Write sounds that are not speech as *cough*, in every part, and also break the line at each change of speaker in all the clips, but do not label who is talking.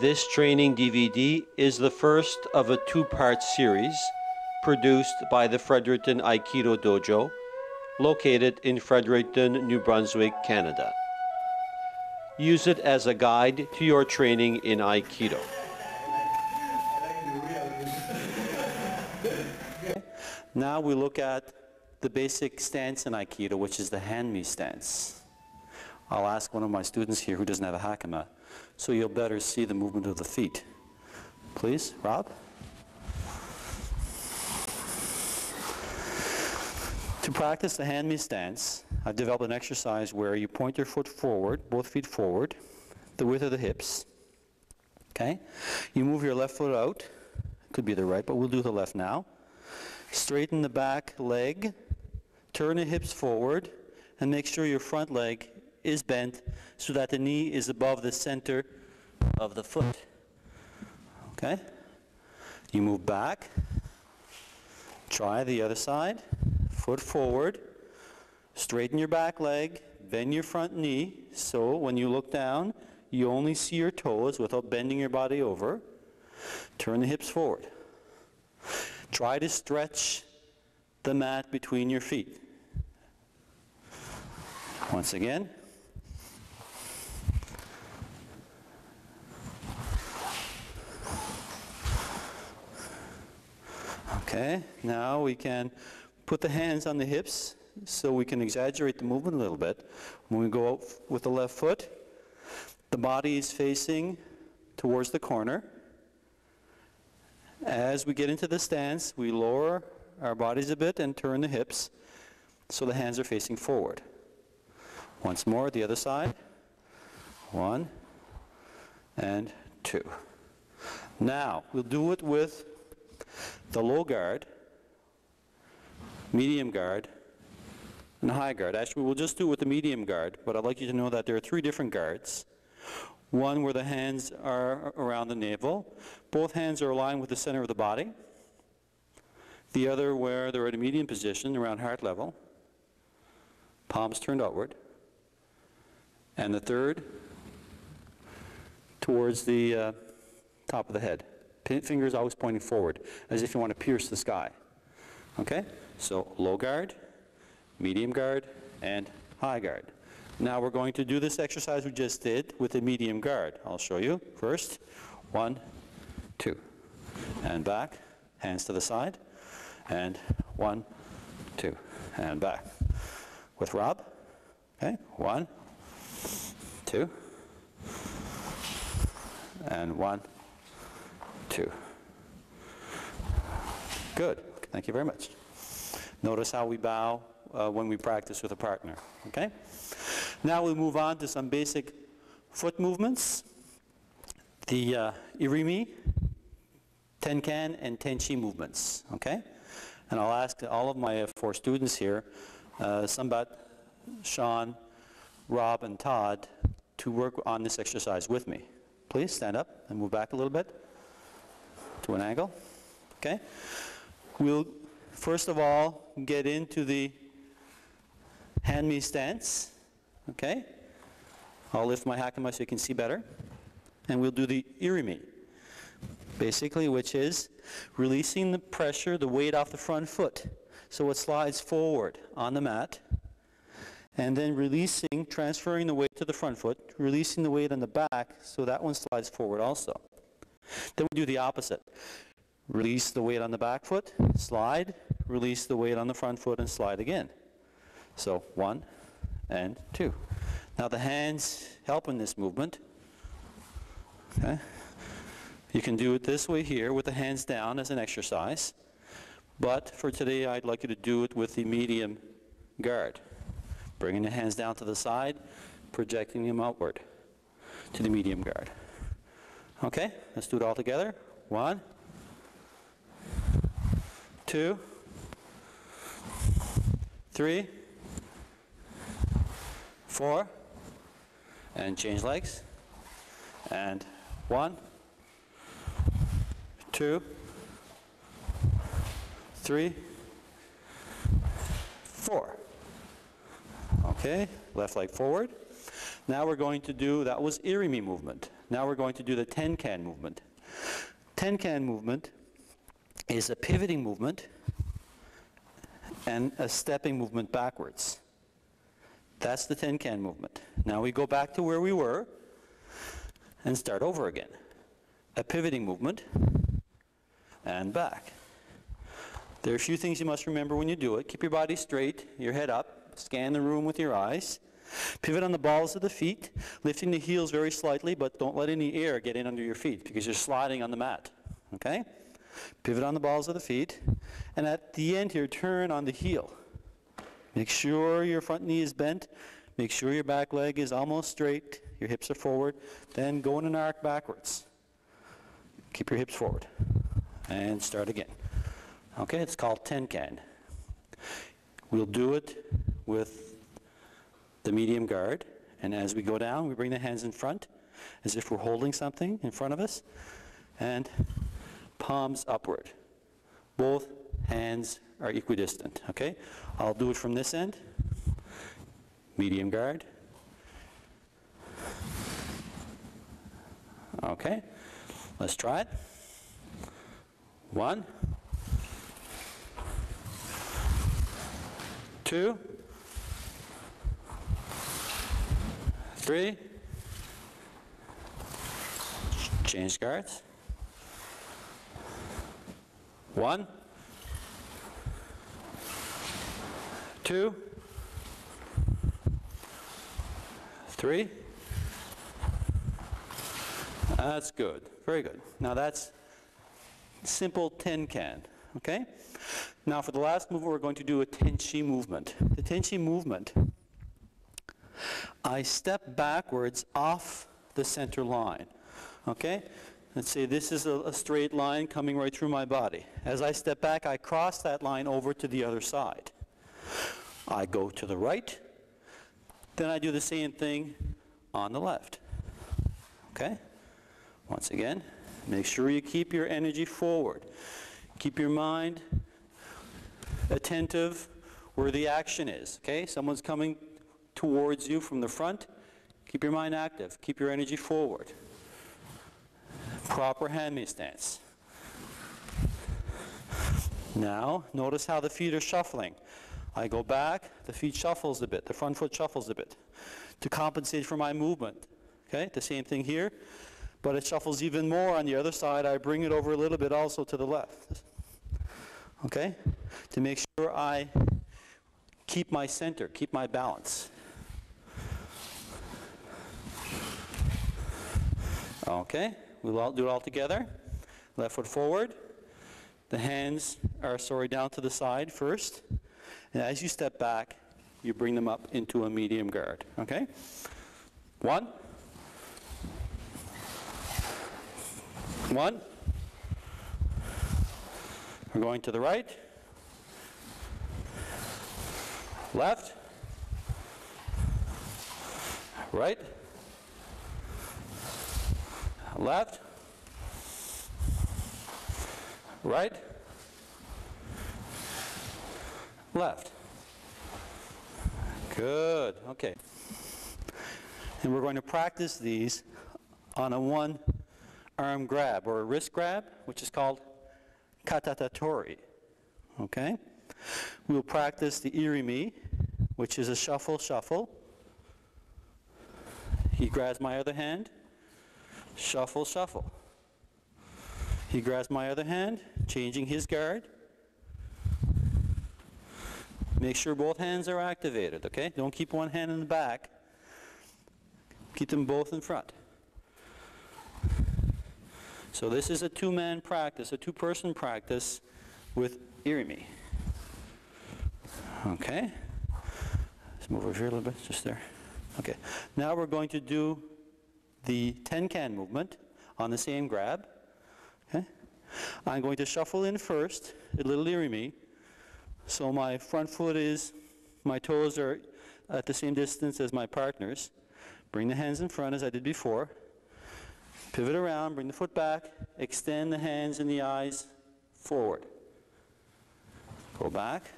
This training DVD is the first of a two part series produced by the Fredericton Aikido Dojo, located in Fredericton, New Brunswick, Canada. Use it as a guide to your training in Aikido. *laughs* Now we look at the basic stance in Aikido, which is the hanmi stance. I'll ask one of my students here who doesn't have a hakama, so you'll better see the movement of the feet. Please, Rob? To practice the hanmi stance, I've developed an exercise where you point your foot forward, both feet forward, the width of the hips. Okay? You move your left foot out. Could be the right, but we'll do the left now. Straighten the back leg, turn the hips forward, and make sure your front leg is bent so that the knee is above the center of the foot. Okay? You move back. Try the other side. Foot forward. Straighten your back leg. Bend your front knee so when you look down, you only see your toes without bending your body over. Turn the hips forward. Try to stretch the mat between your feet. Once again. Okay, now we can put the hands on the hips so we can exaggerate the movement a little bit. When we go out with the left foot, the body is facing towards the corner. As we get into the stance, we lower our bodies a bit and turn the hips so the hands are facing forward. Once more, the other side. One and two. Now, we'll do it with the low guard, medium guard, and high guard. Actually, we'll just do it with the medium guard, but I'd like you to know that there are three different guards. One where the hands are around the navel. Both hands are aligned with the center of the body. The other where they're at a medium position around heart level. Palms turned outward. And the third towards the uh, top of the head. Fingers always pointing forward, as if you want to pierce the sky. Okay? So low guard, medium guard, and high guard. Now we're going to do this exercise we just did with the medium guard. I'll show you first. One, two. And back, hands to the side. And one, two. And back. With Rob. Okay, one, two. And one, Good. Thank you very much. Notice how we bow uh, when we practice with a partner. Okay? Now we move on to some basic foot movements. The uh, irimi, tenkan, and tenchi movements. Okay? And I'll ask all of my uh, four students here, uh, Sambat, Sean, Rob, and Todd, to work on this exercise with me. Please stand up and move back a little bit to an angle. Okay? We'll first of all get into the hanmi stance. Okay? I'll lift my hakama so you can see better. And we'll do the irimi, basically, which is releasing the pressure, the weight off the front foot. So it slides forward on the mat. And then releasing, transferring the weight to the front foot, releasing the weight on the back so that one slides forward also. Then we do the opposite. Release the weight on the back foot, slide, release the weight on the front foot, and slide again. So one and two. Now the hands help in this movement. Okay. You can do it this way here with the hands down as an exercise. But for today, I'd like you to do it with the medium guard. Bringing the hands down to the side, projecting them outward to the medium guard. Okay, let's do it all together. One, two, three, four, and change legs. And one, two, three, four. Okay, left leg forward. Now we're going to do, that was irimi movement. Now we're going to do the tenkan movement. tenkan movement is a pivoting movement and a stepping movement backwards. That's the tenkan movement. Now we go back to where we were and start over again. A pivoting movement and back. There are a few things you must remember when you do it. Keep your body straight, your head up, scan the room with your eyes. Pivot on the balls of the feet, lifting the heels very slightly, but don't let any air get in under your feet because you're sliding on the mat. Okay? Pivot on the balls of the feet, and at the end here, turn on the heel. Make sure your front knee is bent. Make sure your back leg is almost straight. Your hips are forward. Then go in an arc backwards. Keep your hips forward. And start again. Okay, it's called tenkan. We'll do it with the medium guard. And as we go down, we bring the hands in front as if we're holding something in front of us. And palms upward. Both hands are equidistant, okay? I'll do it from this end. Medium guard. Okay, let's try it. One, two, three, change guards. One, two, three. That's good. Very good. Now that's simple tenkan. Okay? Now for the last movement, we're going to do a tenchi movement. The tenchi movement, I step backwards off the center line. Okay? Let's say this is a, a, straight line coming right through my body. As I step back, I cross that line over to the other side. I go to the right, then I do the same thing on the left. Okay? Once again, make sure you keep your energy forward. Keep your mind attentive where the action is. Okay? Someone's coming towards you from the front. Keep your mind active. Keep your energy forward. Proper hanmi stance. Now, notice how the feet are shuffling. I go back, the feet shuffles a bit, the front foot shuffles a bit to compensate for my movement. Okay, the same thing here, but it shuffles even more on the other side. I bring it over a little bit also to the left. Okay, to make sure I keep my center, keep my balance. Okay. We'll all do it all together. Left foot forward. The hands are, sorry, down to the side first. And as you step back, you bring them up into a medium guard. Okay? One. One. We're going to the right. Left. Right left, right, left. Good, okay. And we're going to practice these on a one arm grab or a wrist grab, which is called katatetori. Okay? We'll practice the irimi, which is a shuffle, shuffle. He grabs my other hand, Shuffle, shuffle. He grabs my other hand, changing his guard. Make sure both hands are activated, okay? Don't keep one hand in the back. Keep them both in front. So this is a two-man practice, a two-person practice with Irimi. Okay? Let's move over here a little bit, just there. Okay. Now we're going to do the tenkan movement on the same grab. Okay? I'm going to shuffle in first, a little irimi. So my front foot is, my toes are at the same distance as my partner's. Bring the hands in front as I did before. Pivot around, bring the foot back, extend the hands and the eyes forward. Go back.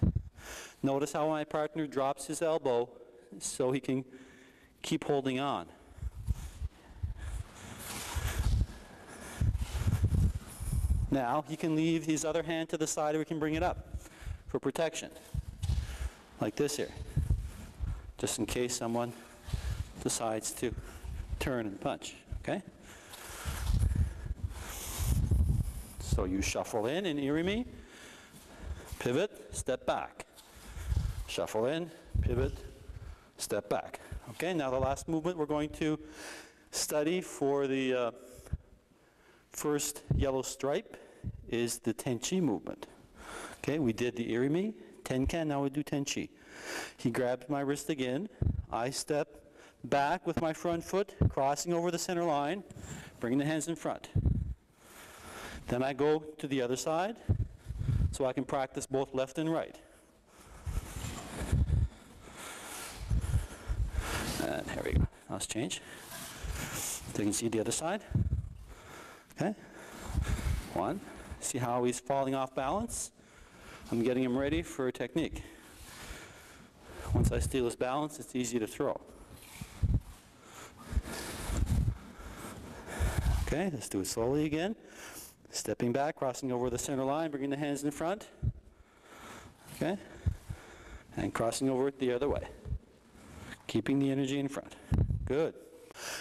Notice how my partner drops his elbow so he can keep holding on. Now, he can leave his other hand to the side or he can bring it up for protection, like this here, just in case someone decides to turn and punch, okay? So you shuffle in in Irimi, pivot, step back. Shuffle in, pivot, step back. Okay, now the last movement we're going to study for the uh, first yellow stripe is the Tenchi movement. Okay, we did the Irimi, Tenkan, now we do Tenchi. He grabs my wrist again. I step back with my front foot, crossing over the center line, bringing the hands in front. Then I go to the other side so I can practice both left and right. And here we go. Now let's change. So you can see the other side. Okay. One. See how he's falling off balance? I'm getting him ready for a technique. Once I steal his balance, it's easy to throw. Okay, let's do it slowly again. Stepping back, crossing over the center line, bringing the hands in front. Okay? And crossing over it the other way. Keeping the energy in front. Good.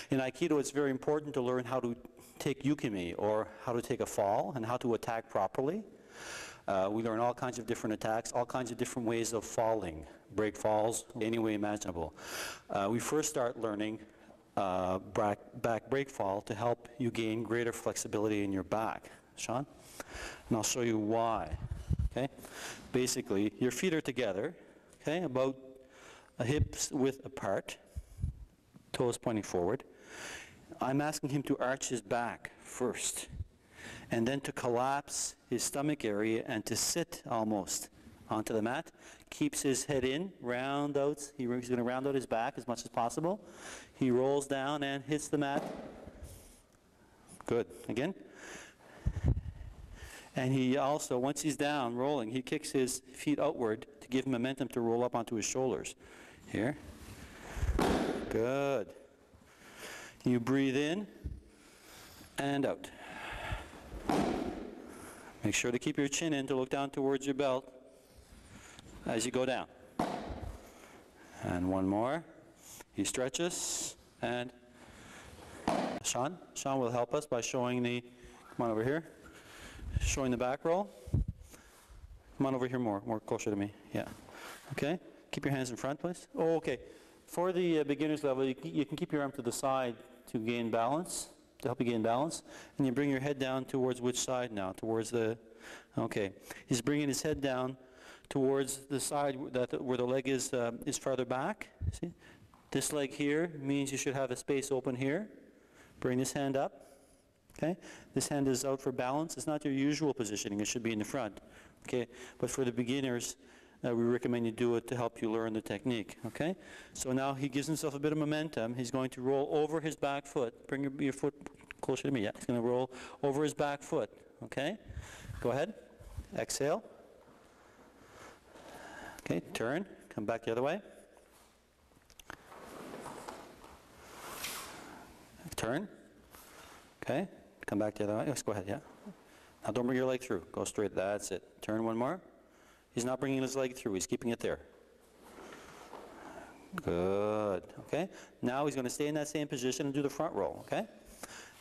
In Aikido, it's very important to learn how to take ukemi, or how to take a fall, and how to attack properly. Uh, we learn all kinds of different attacks, all kinds of different ways of falling, break falls, any way imaginable. Uh, we first start learning uh, back, back break fall to help you gain greater flexibility in your back. Sean? And I'll show you why. Okay? Basically, your feet are together, okay, about a hips width apart, toes pointing forward. I'm asking him to arch his back first, and then to collapse his stomach area and to sit almost onto the mat. Keeps his head in, round out, he- he's going to round out his back as much as possible. He rolls down and hits the mat. Good. Again. And he also, once he's down, rolling, he kicks his feet outward to give momentum to roll up onto his shoulders. Here. Good. You breathe in and out. Make sure to keep your chin in to look down towards your belt as you go down. And one more. He stretches and Sean, Sean will help us by showing the, come on over here, showing the back roll. Come on over here more, more closer to me, yeah. Okay, keep your hands in front, please. Oh, okay. For the uh, beginner's level, you, you can keep your arm to the side to gain balance, to help you gain balance, and you bring your head down towards which side now? Towards the, okay. He's bringing his head down towards the side that, where the leg is, um, is farther back, see? This leg here means you should have a space open here. Bring this hand up, okay? This hand is out for balance. It's not your usual positioning. It should be in the front, okay? But for the beginners, uh, we recommend you do it to help you learn the technique, okay? So now he gives himself a bit of momentum. He's going to roll over his back foot. Bring your, your foot closer to me. Yeah, he's going to roll over his back foot, okay? Go ahead. Exhale. Okay, turn. Come back the other way. Turn. Okay, come back the other way. Let's go ahead, yeah. Now don't bring your leg through. Go straight. That's it. Turn one more. He's not bringing his leg through. He's keeping it there. Good. Okay. Now he's going to stay in that same position and do the front roll. Okay.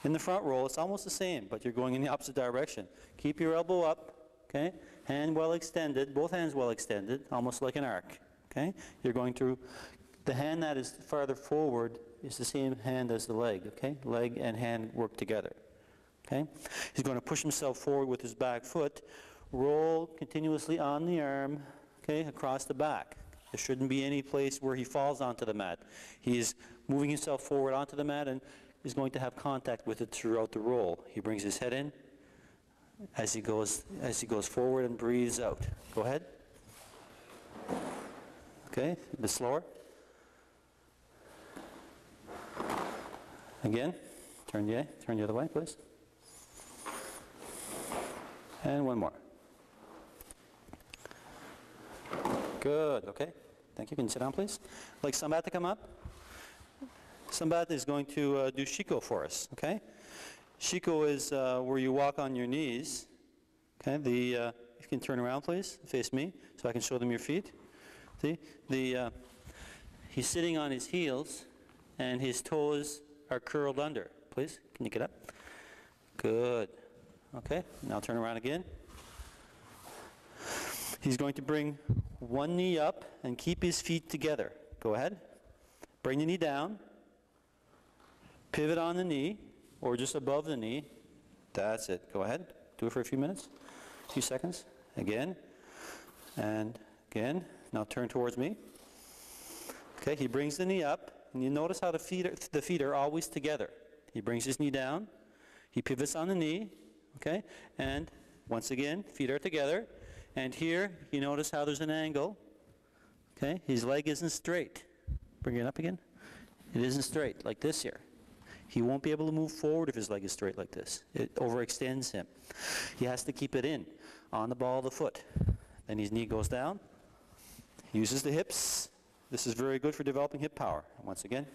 In the front roll, it's almost the same, but you're going in the opposite direction. Keep your elbow up. Okay. Hand well extended. Both hands well extended, almost like an arc. Okay. You're going to. The hand that is farther forward is the same hand as the leg. Okay. Leg and hand work together. Okay? He's going to push himself forward with his back foot, roll continuously on the arm, okay, across the back. There shouldn't be any place where he falls onto the mat. He's moving himself forward onto the mat and is going to have contact with it throughout the roll. He brings his head in as he goes as he goes forward and breathes out. Go ahead. Okay, a bit slower. Again, turn the turn the other way, please. And one more. Good, okay. Thank you. Can you sit down, please? I'd Like Sambat to come up. Sambat is going to uh, do Shikko for us, okay? Shikko is uh, where you walk on your knees Okay, the, uh, if you can turn around, please, face me, so I can show them your feet. See, the, uh, he's sitting on his heels, and his toes are curled under. Please, can you get up? Good. Okay, now turn around again. He's going to bring one knee up and keep his feet together. Go ahead. Bring the knee down. Pivot on the knee, or just above the knee. That's it. Go ahead. Do it for a few minutes, a few seconds. Again, and again. Now turn towards me. Okay, he brings the knee up, and you notice how the feet are, the feet are always together. He brings his knee down, he pivots on the knee, okay, and once again, feet are together. And here, you notice how there's an angle, okay? His leg isn't straight. Bring it up again. It isn't straight, like this here. He won't be able to move forward if his leg is straight like this. It overextends him. He has to keep it in, on the ball of the foot. Then his knee goes down, uses the hips. This is very good for developing hip power. Once again.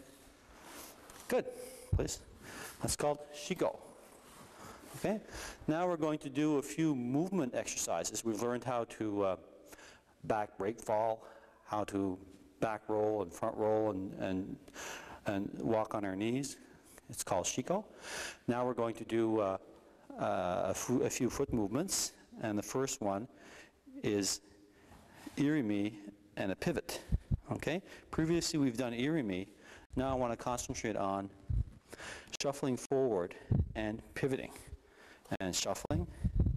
Good, please. That's called Shikko. Okay? Now we're going to do a few movement exercises. We've learned how to uh, back break fall, how to back roll and front roll and, and, and walk on our knees. It's called Shikko. Now we're going to do uh, uh, a, a few foot movements, and the first one is irimi and a pivot. Okay? Previously we've done irimi. Now I want to concentrate on shuffling forward and pivoting. And shuffling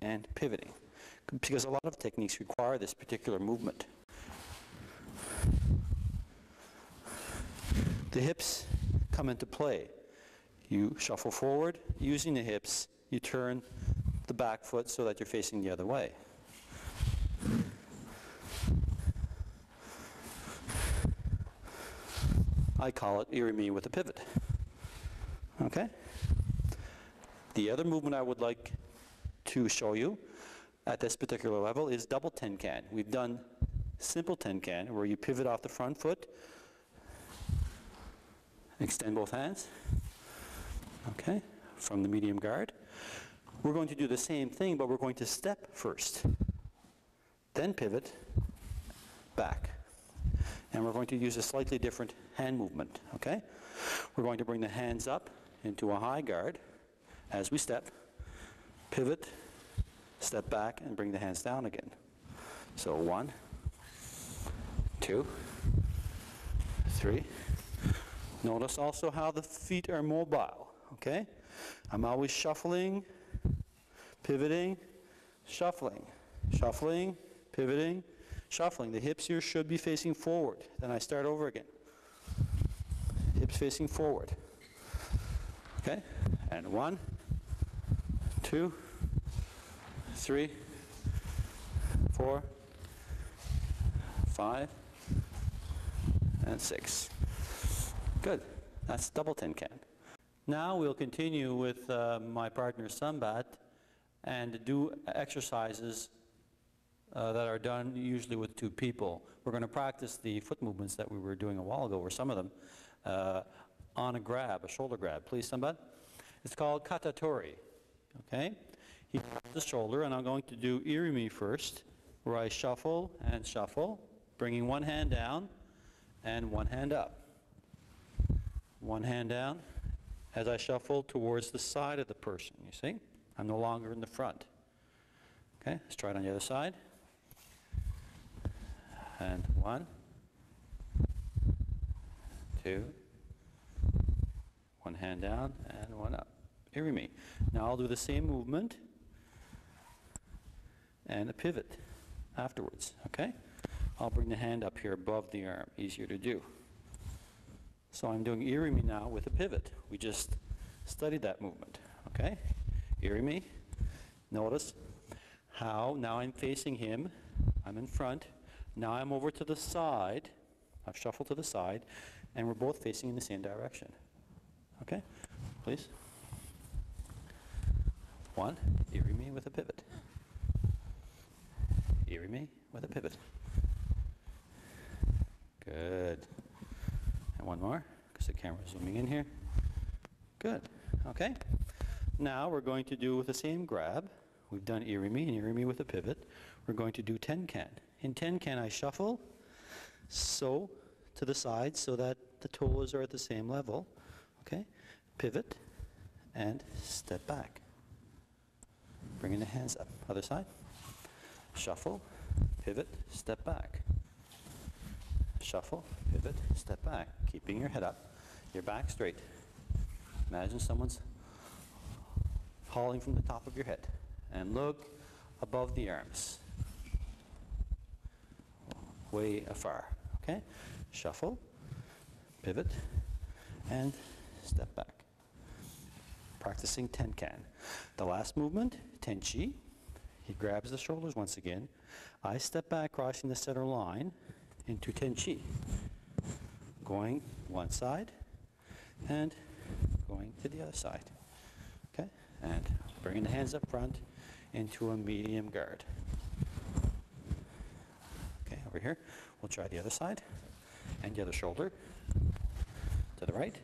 and pivoting. Because a lot of techniques require this particular movement. The hips come into play. You shuffle forward using the hips, you turn the back foot so that you're facing the other way. I call it irimi with a pivot. Okay? The other movement I would like to show you at this particular level is double can. We've done simple tenkan where you pivot off the front foot, extend both hands, okay, from the medium guard. We're going to do the same thing, but we're going to step first, then pivot, back. And we're going to use a slightly different hand movement, okay? We're going to bring the hands up into a high guard as we step, pivot, step back, and bring the hands down again. So one, two, three. Notice also how the feet are mobile, okay? I'm always shuffling, pivoting, shuffling, shuffling, pivoting, shuffling. The hips here should be facing forward. Then I start over again. Hips facing forward. Okay? And one, two, three, four, five, and six. Good. That's double tenkan. Now we'll continue with uh, my partner Sambat and do exercises uh, that are done usually with two people. We're going to practice the foot movements that we were doing a while ago, or some of them, uh, on a grab, a shoulder grab. Please, somebody. It's called katatori. Okay? He the shoulder, and I'm going to do irimi first, where I shuffle and shuffle, bringing one hand down and one hand up. One hand down as I shuffle towards the side of the person, you see? I'm no longer in the front. Okay, let's try it on the other side. And one, two, one hand down and one up. Irimi. Now I'll do the same movement and a pivot afterwards, okay? I'll bring the hand up here above the arm, easier to do. So I'm doing irimi now with a pivot. We just studied that movement, okay? Irimi. Notice how now I'm facing him. I'm in front. Now I'm over to the side. I've shuffled to the side, and we're both facing in the same direction. Okay? Please. One, irimi with a pivot. Irimi with a pivot. Good. And one more, because the camera's zooming in here. Good. Okay. Now we're going to do with the same grab, we've done irimi and irimi with a pivot. We're going to do tenkan. In tenkan, I shuffle, so to the side so that the toes are at the same level. Okay? Pivot and step back. Bringing the hands up. Other side. Shuffle, pivot, step back. Shuffle, pivot, step back. Keeping your head up, your back straight. Imagine someone's hauling from the top of your head. And look above the arms. Way afar. Okay? Shuffle, pivot, and step back. Practicing Tenkan. The last movement, Tenchi. He grabs the shoulders once again. I step back, crossing the center line into Tenchi. Going one side and going to the other side. Okay? And bringing the hands up front into a medium guard. Okay, over here. We'll try the other side and the other shoulder. To the right.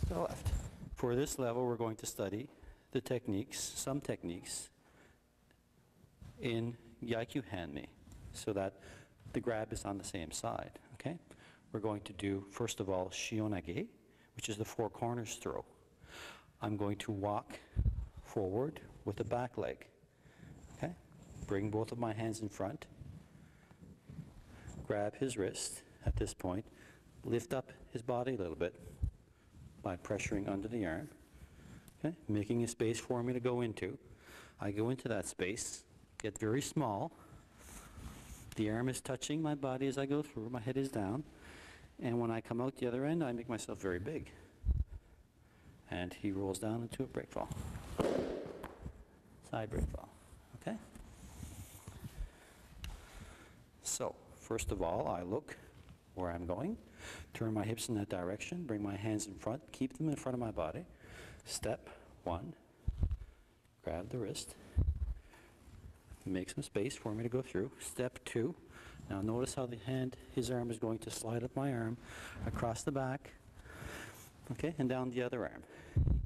To the left. For this level, we're going to study the techniques, some techniques, in Yaikyu Hanmi, so that the grab is on the same side, okay? We're going to do, first of all, Shihonage, which is the four corners throw. I'm going to walk forward with the back leg, okay? Bring both of my hands in front, grab his wrist at this point, lift up his body a little bit by pressuring under the arm, okay? making a space for me to go into. I go into that space, get very small. The arm is touching my body as I go through, my head is down. And when I come out the other end, I make myself very big. And he rolls down into a break fall. Side break fall, okay? So, first of all, I look where I'm going, turn my hips in that direction, bring my hands in front, keep them in front of my body. Step one, grab the wrist, make some space for me to go through. Step two, now notice how the hand, his arm is going to slide up my arm across the back, okay, and down the other arm.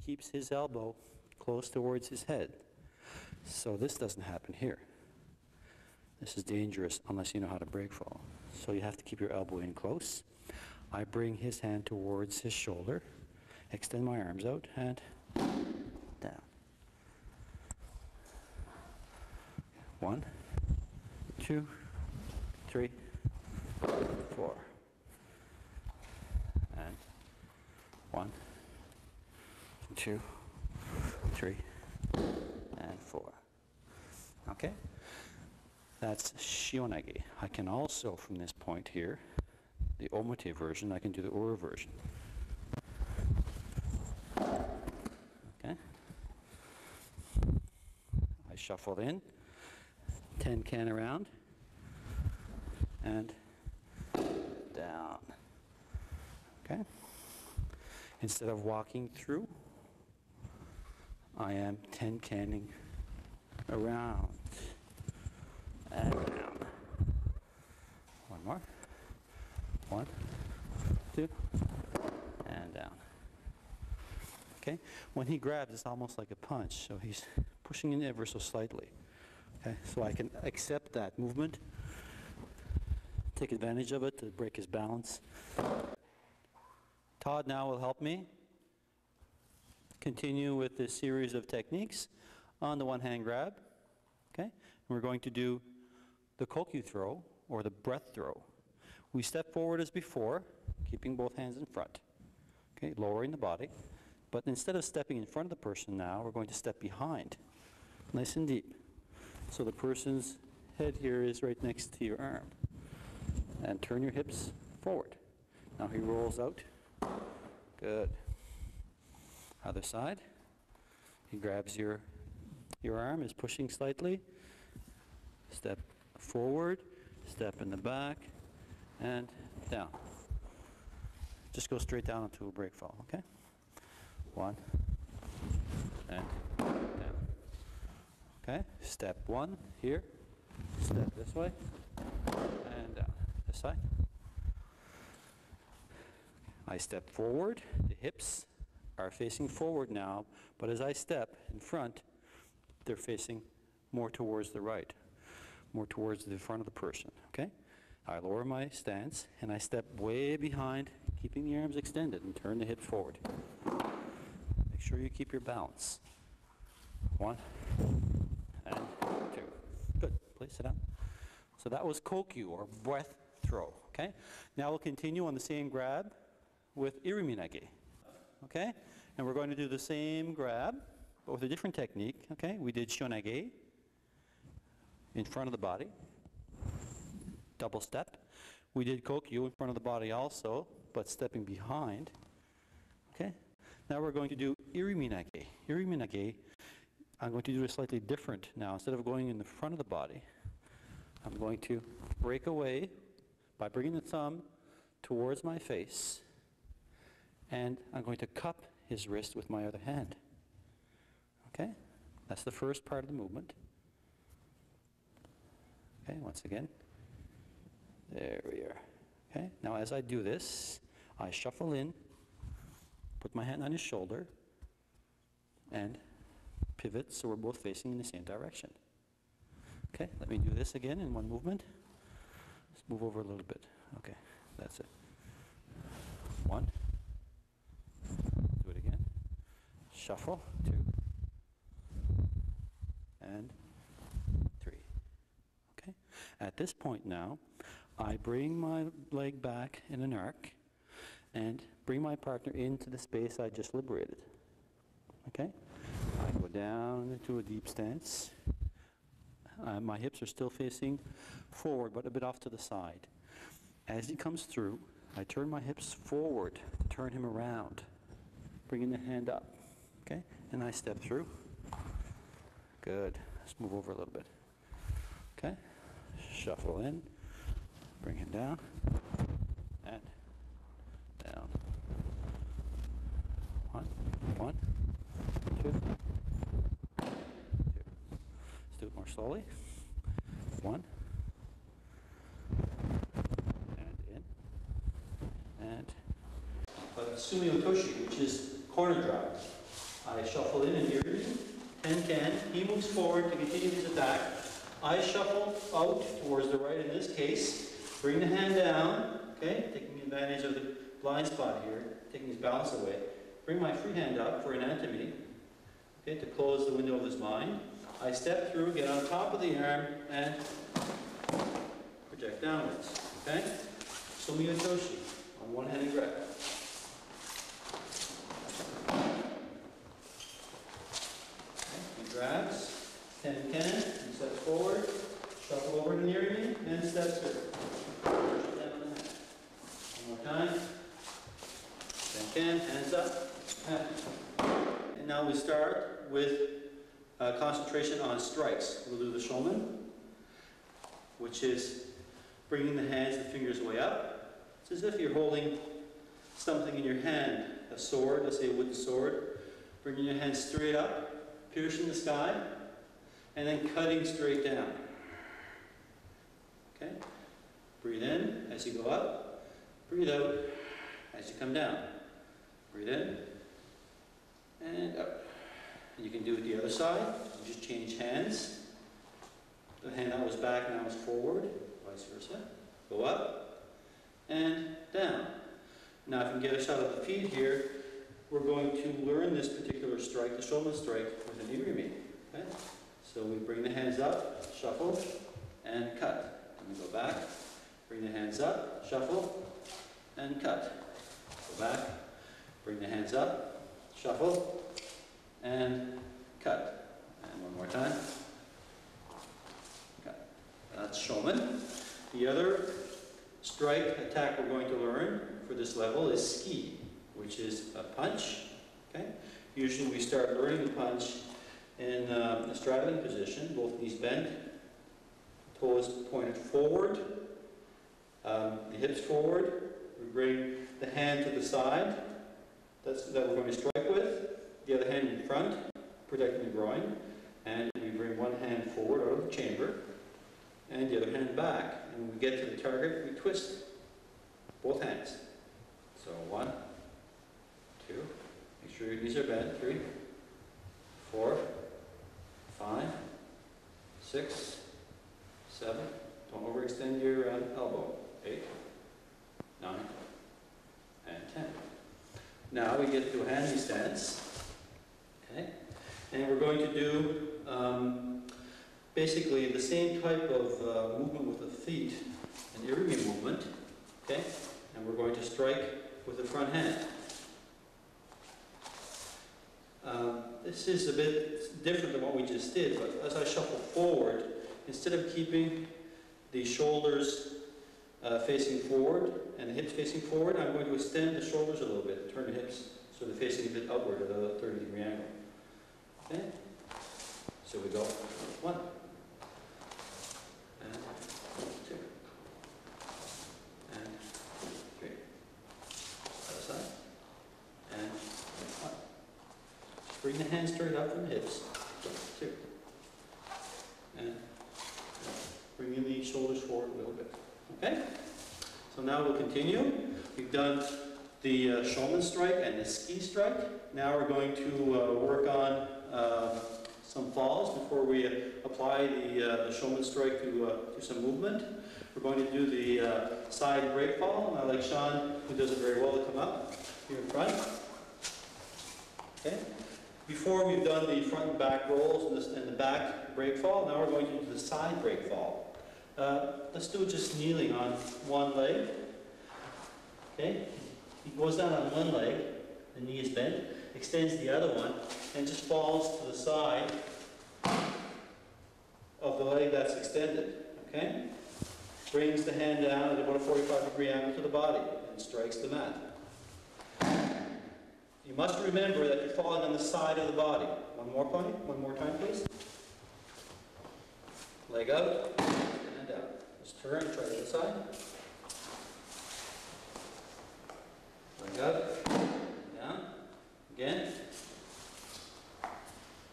He keeps his elbow close towards his head. So this doesn't happen here. This is dangerous unless you know how to break fall. So you have to keep your elbow in close. I bring his hand towards his shoulder, extend my arms out, and down. One, two, three, four. And one, two, three, and four. Okay? That's Shihonage. I can also, from this point here, the Omote version, I can do the Ura version. Okay? I shuffle in, tenkan around, and down. Okay? Instead of walking through, I am tenkanning around and down. One more. One, two, and down. Okay? When he grabs, it's almost like a punch, so he's pushing in ever so slightly. Okay? So I can accept that movement, take advantage of it to break his balance. Todd now will help me continue with this series of techniques on the one hand grab. Okay? And we're going to do the kokyu throw or the breath throw. We step forward as before, keeping both hands in front. Okay, lowering the body. But instead of stepping in front of the person now, we're going to step behind, nice and deep. So the person's head here is right next to your arm. And turn your hips forward. Now he rolls out. Good. Other side. He grabs your, your arm, is pushing slightly. Step forward, step in the back, and down. Just go straight down into a break fall, okay? One, and down. Okay, step one here, step this way, and down. This side. I step forward, the hips are facing forward now, but as I step in front, they're facing more towards the right, more towards the front of the person, okay? I lower my stance and I step way behind, keeping the arms extended and turn the hips forward. Sure you keep your balance. One and two. Good. Please sit down. So that was kokyu or breath throw, okay? Now we'll continue on the same grab with iriminage, okay? And we're going to do the same grab, but with a different technique, okay? We did shihonage in front of the body, double step. We did kokyu in front of the body also, but stepping behind, okay? Now we're going to do iriminage. Iriminage, I'm going to do it slightly different now. Instead of going in the front of the body, I'm going to break away by bringing the thumb towards my face, and I'm going to cup his wrist with my other hand. Okay? That's the first part of the movement. Okay, once again. There we are. Okay, now as I do this, I shuffle in, put my hand on his shoulder, and pivot so we're both facing in the same direction. Okay, let me do this again in one movement. Let's move over a little bit. Okay, that's it. One. Do it again. Shuffle. Two. And three. Okay. At this point now, I bring my leg back in an arc and bring my partner into the space I just liberated. Okay? I go down into a deep stance. Uh, my hips are still facing forward, but a bit off to the side. As he comes through, I turn my hips forward, to turn him around, bringing the hand up. Okay? And I step through. Good. Let's move over a little bit. Okay? Shuffle in, bring him down, and down. One, one, two, two. Let's do it more slowly. One, and in, and. But Sumi Otoshi, which is corner drop, I shuffle in and here, 10-10. He moves forward to continue his attack. I shuffle out towards the right in this case. Bring the hand down, okay, taking advantage of the blind spot here, taking his balance away. Bring my free hand up for atemi, okay, to close the window of his mind. I step through, get on top of the arm, and project downwards, okay? Sumi Otoshi on one-handed He grabs, 10 10, he steps forward, shuffle over to near me, and steps through. One more time. 10 10, hands up. And now we start with uh, concentration on strikes. We'll do the Shomen, which is bringing the hands, the fingers way up. It's as if you're holding something in your hand, a sword, let's say a wooden sword, bringing your hand straight up, piercing the sky, and then cutting straight down. Okay? Breathe in as you go up, breathe out as you come down. Breathe in and up. And you can do it the other side. You just change hands. The hand that was back now is forward, vice versa. Go up and down. Now, if you can get a shot of the feet here, we're going to learn this particular strike, the Shomen strike, with an irimi. Okay? So we bring the hands up, shuffle, and cut. And we go back, bring the hands up, shuffle, and cut. Go back, bring the hands up, shuffle, and cut. And one more time. Cut. That's Shomen. The other strike attack we're going to learn for this level is tsuki, which is a punch. Okay? Usually we start learning the punch in uh, a straddling position, both knees bent, toes pointed forward, um, the hips forward. We bring the hand to the side that's, that we're going to strike with, the other hand in front, protecting the groin, and we bring one hand forward out of the chamber, and the other hand back. And when we get to the target, we twist both hands. So one, two, make sure your knees are bent. Three, four, five, six, seven. Don't overextend your uh, elbow. Eight, nine, and 10. Now we get to a handstands. Okay? And we're going to do um, basically the same type of uh, movement with the feet, an irimi movement. Okay? And we're going to strike with the front hand. Um, this is a bit different than what we just did, but as I shuffle forward, instead of keeping the shoulders uh, facing forward and the hips facing forward, I'm going to extend the shoulders a little bit, turn the hips so they're facing a bit upward at a 30 degree angle. Okay? So we go one, and two, and three. Other side, and one. Just bring the hands straight up from the hips. Two, and bringing the shoulders forward a little bit. Okay? So now we'll continue. We've done the uh, Shomen strike and the tsuki strike. Now we're going to uh, work on uh, some falls before we apply the, uh, the Shomen strike to, uh, to some movement. We're going to do the uh, side break fall. I'd like Sean, who does it very well, to come up here in front. Okay? Before we've done the front and back rolls and, and the back break fall, now we're going to do the side break fall. Uh, let's do just kneeling on one leg. Okay? He goes down on one leg, the knee is bent, extends the other one, and just falls to the side of the leg that's extended. Okay? Brings the hand down at about a 45 degree angle to the body and strikes the mat. You must remember that you're falling on the side of the body. One more point, one more time, please. Leg out. Turn, try the other side. Up, down, again.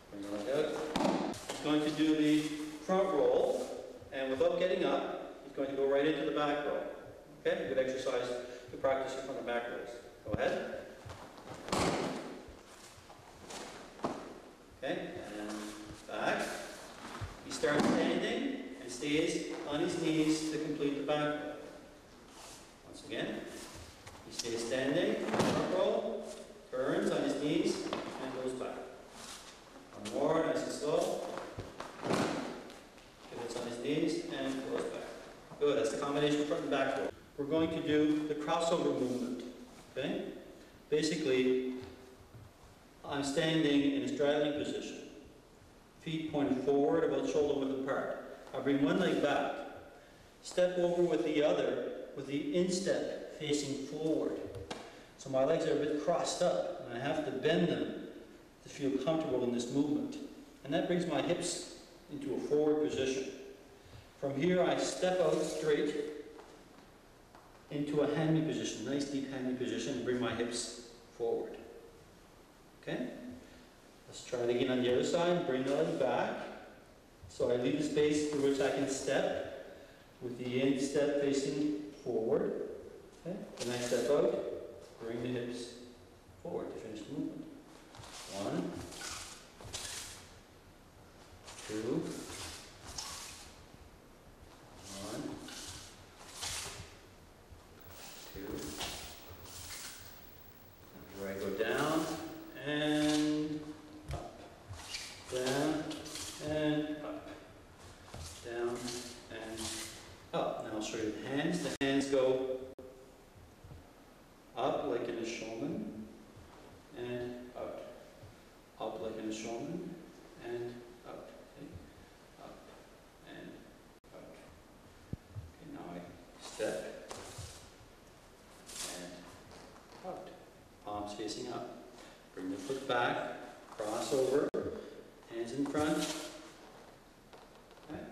Bring the out. He's going to do the front roll, and without getting up, he's going to go right into the back roll. Okay, good exercise to practice front and back rolls. Go ahead. Okay, and back. He starts standing and stays on his knees to complete the back roll. Once again, he stays standing, front roll, turns on his knees, and goes back. One more, nice and slow. Pivots on his knees and goes back. Good, that's the combination front and back roll. We're going to do the crossover movement. Okay? Basically, I'm standing in a straddling position. Feet pointed forward, about shoulder width apart. I bring one leg back. Step over with the other, with the instep facing forward. So my legs are a bit crossed up, and I have to bend them to feel comfortable in this movement. And that brings my hips into a forward position. From here, I step out straight into a hanmi position, nice deep hanmi position, and bring my hips forward. Okay? Let's try it again on the other side. Bring the leg back. So I leave the space through which I can step with the instep facing forward. Okay? Then step out, bring the hips forward to finish the movement. One, two, one, two. Here I go down and up, down and up, down and up. Now I'll show you the hands. The hands go up like in a Shomen and out. Up like in a Shomen and out. Okay? Up and out. Okay, now I step and out. Palms facing up. Bring the foot back, cross over, hands in front. Okay.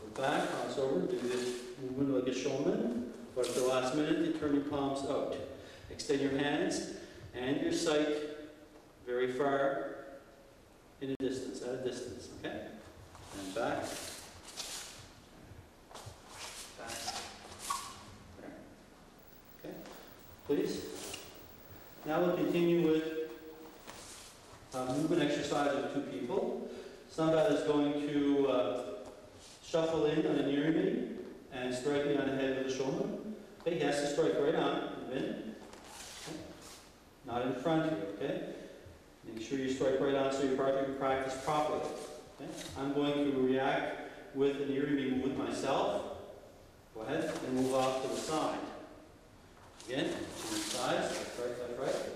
Foot back, cross over, do this movement like a Shomen. But at the last minute, you turn your palms out. Extend your hands and your sight very far in a distance, at a distance, okay? And back. Back. There. Okay? Please? Now we'll continue with uh, movement exercise with two people. Somebody is going to uh, shuffle in on an irimi and strike me on the head with a shoulder. Okay, he has to strike right on, in, not in front here, okay? Make sure you strike right on so your partner can practice properly. Okay? I'm going to react with an irimi movement myself. Go ahead and move off to the side. Again, change sides, left, right, left, right.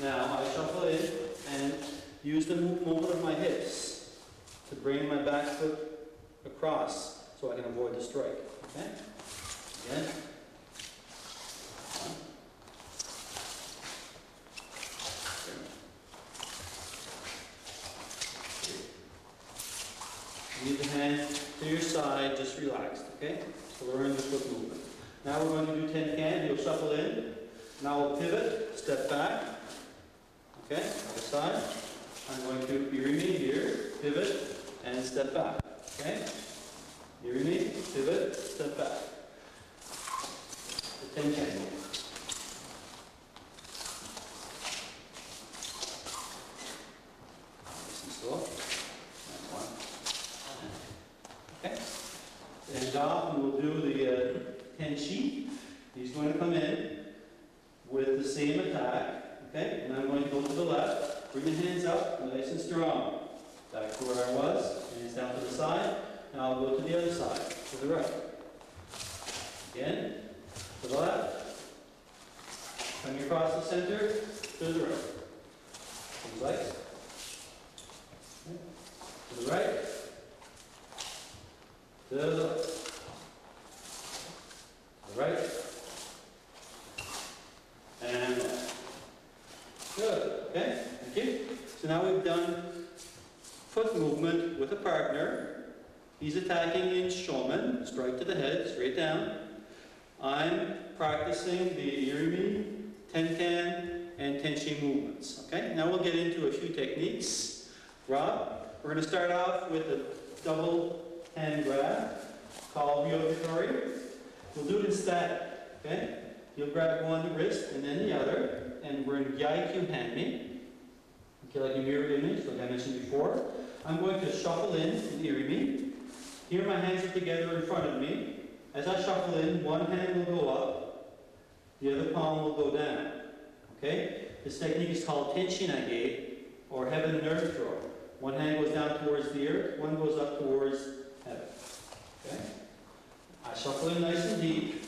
Now I shuffle in and use the movement of my hips to bring my back foot across so I can avoid the strike. Okay? Again. Leave the hand to your side, just relaxed, okay? So we're in the foot movement. Now we're going to do tenkan, you'll shuffle in. Now we'll pivot, step back, okay, other side. I'm going to irimi here, pivot, and step back, okay? Irimi, pivot, step back. The tenkan. Nice and slow. And one. Okay. And off, and we'll do the uh, tenshi. He's going to come in with the same attack, okay? And I'm going to go to the left, bring the hands up, nice and strong. Back to where I was, hands down to the side. Now I'll go to the other side, to the right. Again, to the left. Coming across the center, to the right. Things like. To the right. To the left. To the right. And left. Good, okay, now we've done foot movement with a partner. He's attacking in Shomen, strike to the head, straight down. I'm practicing the Irimi, Tenkan, and Tenshi movements, okay? Now we'll get into a few techniques. Rob, we're gonna start off with a double hand grab called Ryotetori. We'll do it in static, okay? You'll grab one wrist and then the other, and we're in Gyaku Hanmi. Okay, like a mirror image, like I mentioned before. I'm going to shuffle in in Irimi. Here my hands are together in front of me. As I shuffle in, one hand will go up, the other palm will go down. Okay? This technique is called Tenchinage, or heaven and earth throw. One hand goes down towards the earth, one goes up towards heaven. Okay? I shuffle in nice and deep,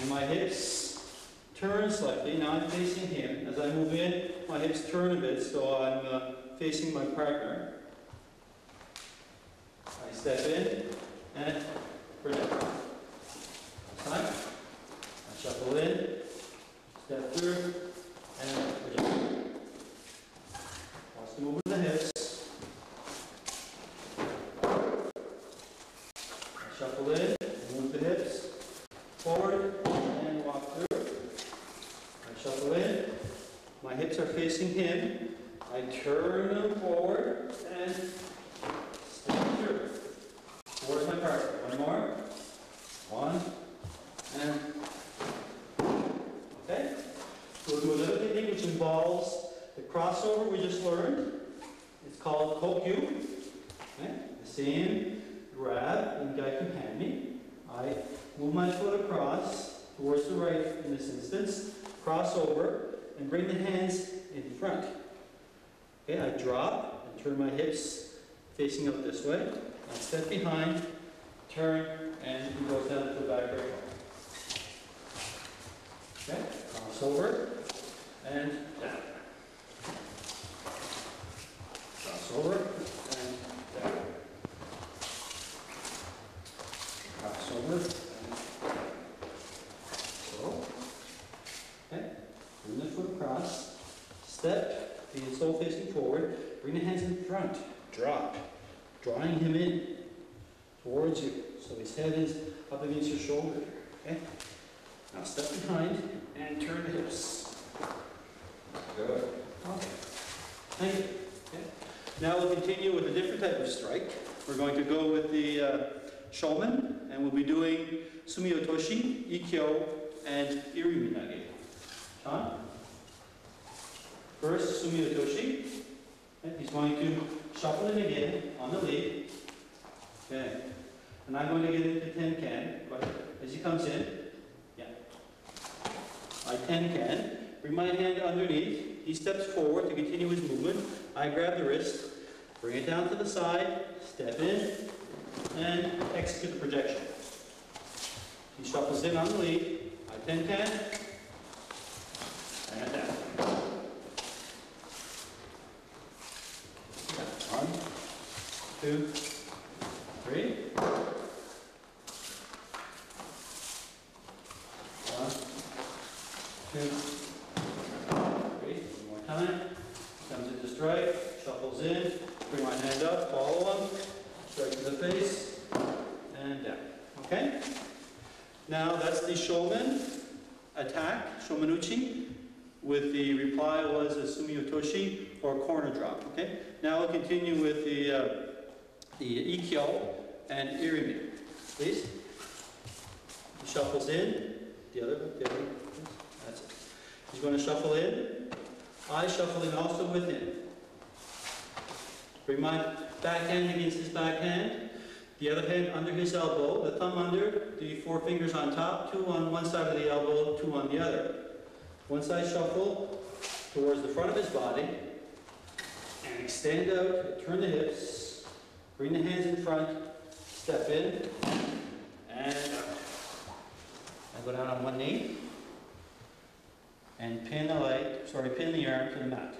and my hips turn slightly. Now I'm facing him. As I move in, my hips turn a bit, so I'm uh, facing my partner. I step in and project. Side. I shuffle in, step through, and project. Watch the movement of the hips. I shuffle in, move the hips forward, and walk through. I shuffle in. My hips are facing him. I turn them forward and step through. Towards my partner. One more. One. And. Okay? We'll do another technique which involves the crossover we just learned. It's called kokyu. Okay? The same grab in Gyaku Hanmi. I move my foot across towards the right in this instance, cross over, and bring the hands in front. Okay, I drop and turn my hips facing up this way. I step behind, turn, and he goes down to the back right home. Okay, cross over, and down. Cross over, and down. Cross over, and so. Okay, bring the foot across, step, feet sole facing forward, bring the hands in front, drop, drawing him in towards you. So his head is up against your okay? Now step behind and turn the hips. Good. Okay. Thank you. Okay. Now we'll continue with a different type of strike. We're going to go with the uh, Shomen, and we'll be doing Sumiotoshi, Ikkyo, and Iriminage. Sean? First, Sumio Toshi. Okay, He's going to shuffle it again on the lead. Okay. And I'm going to get into tenkan. But as he comes in, yeah. I tenkan. Bring my hand underneath. He steps forward to continue his movement. I grab the wrist, bring it down to the side, step in, and execute the projection. He shuffles in on the lead. I tin can. And down. One, two, three. One, two, three. One more time. Comes into strike, shuffles in, bring my hand up, follow him, strike to the face, and down. Okay? Now that's the Shomen attack, Shomenuchi, was a Sumiotoshi or corner drop. Okay? Now we'll continue with the uh, the Ikkyo and Irimi. Please. He shuffles in. The other, the other. That's it. He's going to shuffle in. I shuffle in also with him. Bring my back hand against his back hand. The other hand under his elbow, the thumb under, the four fingers on top, two on one side of the elbow, two on the other. Once I shuffle towards the front of his body, and extend out, turn the hips, bring the hands in front, step in, and. I go down on one knee, and pin the leg, sorry, pin the arm to the mat.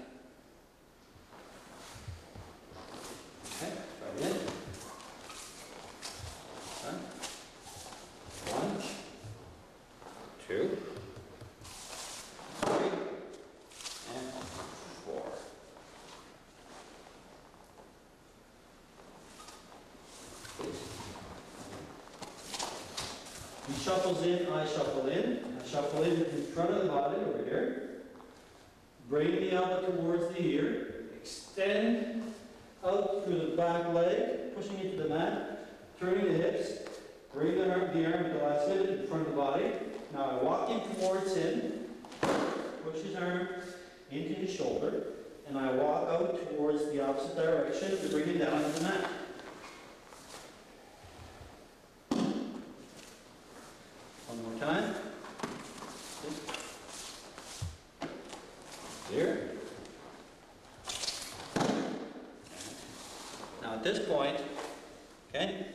Okay, try again. One, one, two, three, and four. He shuffles in, I shuffle in. I shuffle in in front of the body over here. Bring the elbow towards the ear. Extend out through the back leg, pushing into the mat. Turning the hips. Bring the arm, the arm to the left side in front of the body. Now I walk in towards him. Push his arm into his shoulder. And I walk out towards the opposite direction to bring it down to the mat. One more time. Here. Now at this point, okay,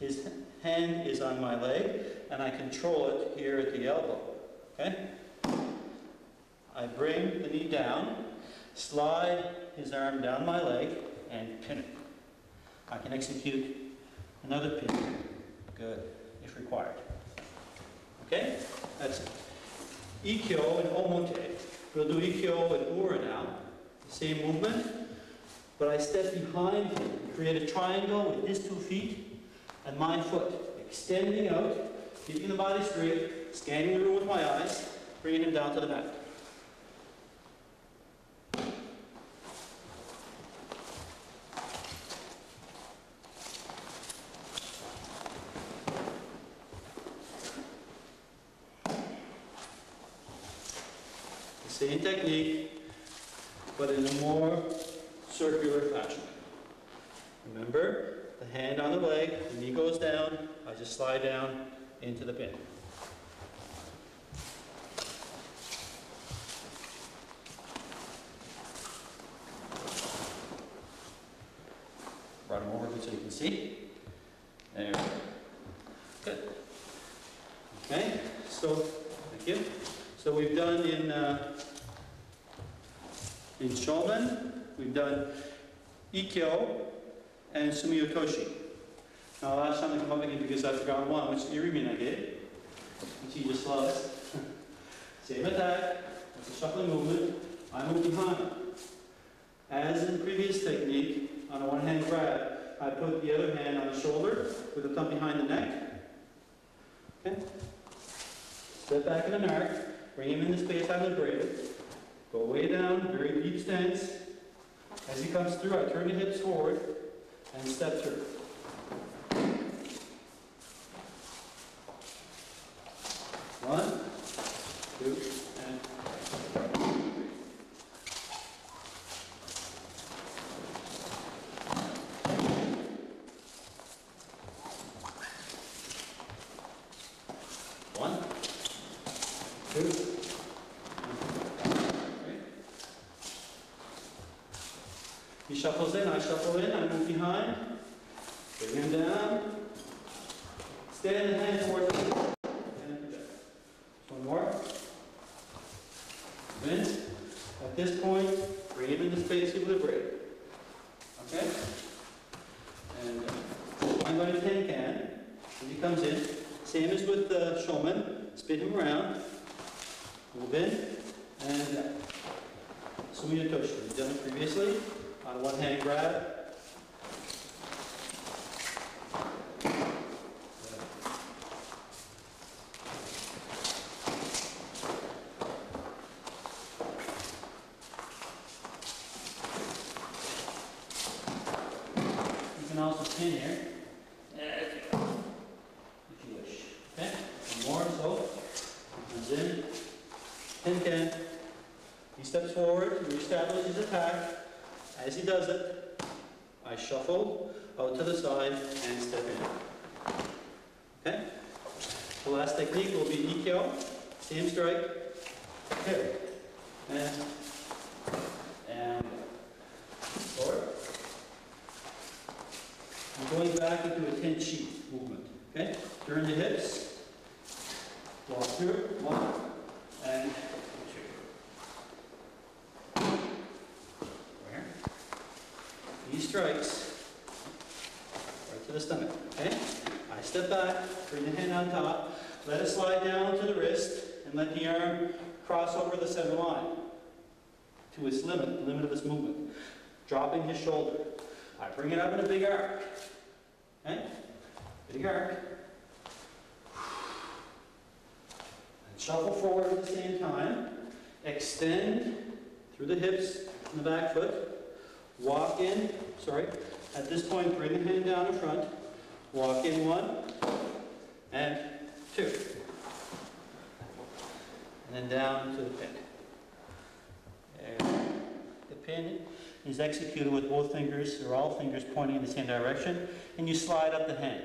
his hand is on my leg and I control it here at the elbow. Okay? I bring the knee down, slide his arm down my leg, and pin it. I can execute another pin. Good, if required. Okay? That's it. Ikkyo and Omote. We'll do Ikkyo and Ura now. The same movement, but I step behind him, create a triangle with his two feet and my foot, extending out, keeping the body straight, scanning the room with my eyes, bringing him down to the mat. The same technique, but in a more circular fashion. Remember, the hand on the leg, the knee goes down, I just slide down into the pin. Brought them over so you can see. There we go. Good. Okay, so, thank you. So we've done in, uh, in Shomen, we've Ikkyo and Sumiotoshi. Now last time I come up again because I forgot one, which Iriminage, which he just loves. *laughs* Same attack, it's a shuffling movement, I move behind. As in previous technique, on a one-hand grab, I put the other hand on the shoulder with the thumb behind the neck. Okay? Step back in an arc, bring him into space I'm liberated. Go way down, very deep stance. As he comes through, I turn the hips forward and step through. One, two, dropping his shoulder. I bring it up in a big arc. Okay? Big arc. And shuffle forward at the same time. Extend through the hips and the back foot. Walk in, sorry. At this point, bring the hand down in front. Walk in one and two. And then down to the pit. is executed with both fingers or all fingers pointing in the same direction, and you slide up the hand.